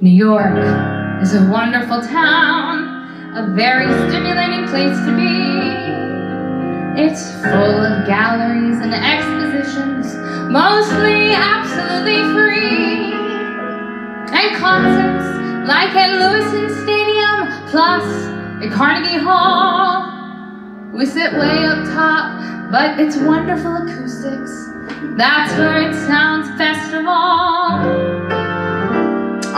New York is a wonderful town, a very stimulating place to be. It's full of galleries and expositions, mostly absolutely free. And concerts like at Lewisohn Stadium, plus at Carnegie Hall. We sit way up top, but it's wonderful acoustics. That's where it sounds all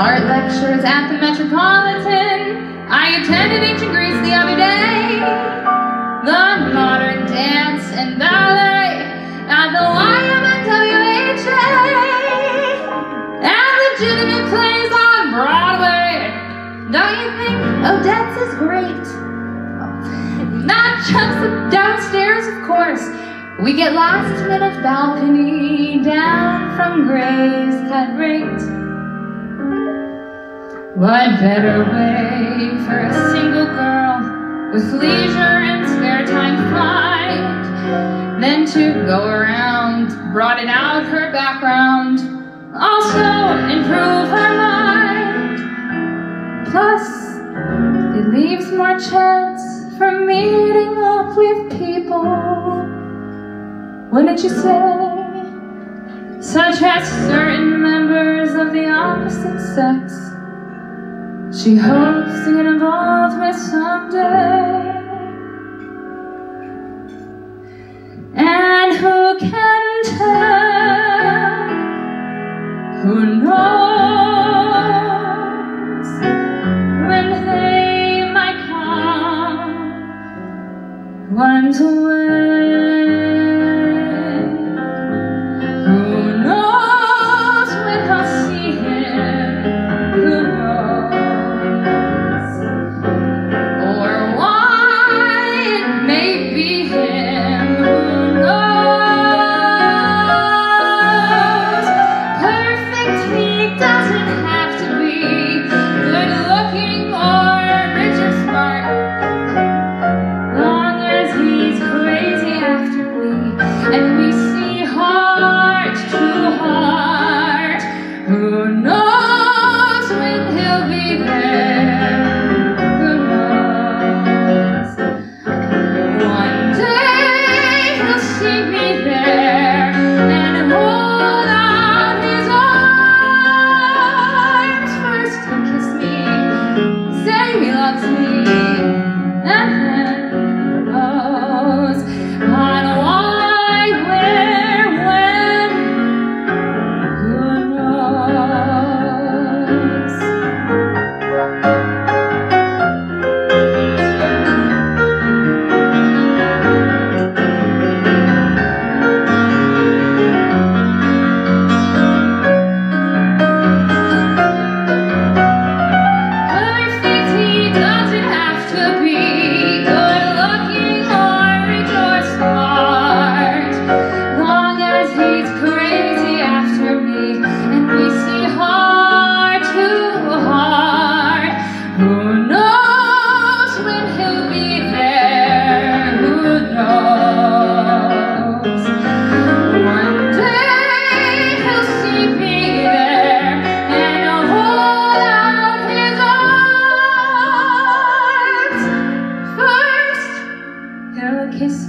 art lectures at the Metropolitan. I attended ancient Greece the other day. The modern dance and ballet at the YMWHA. And legitimate plays on Broadway. Don't you think oh, Odets is great? Not just the downstairs, of course. We get last minute balcony down from Gray's cut rate. What better way for a single girl with leisure and spare time find than to go around, broaden out her background, also improve her mind. Plus, it leaves more chance for meeting up with people. Wouldn't you say? Such as certain members of the opposite sex she hopes to get involved with someday. And who can tell? Who knows when they might come?